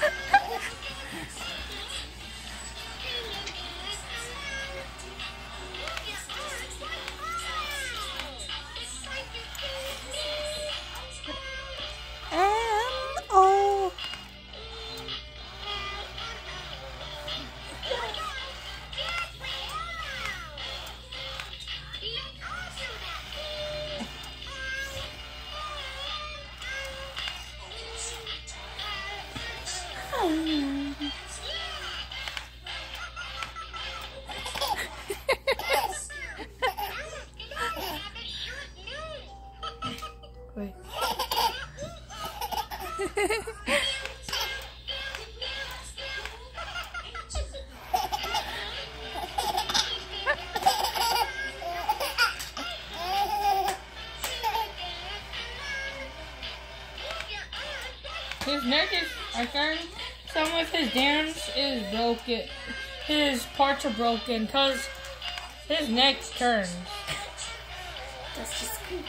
えっ? Wait. His neck is, I think, some of his dams is broken. His parts are broken because his neck turns. That's just creepy.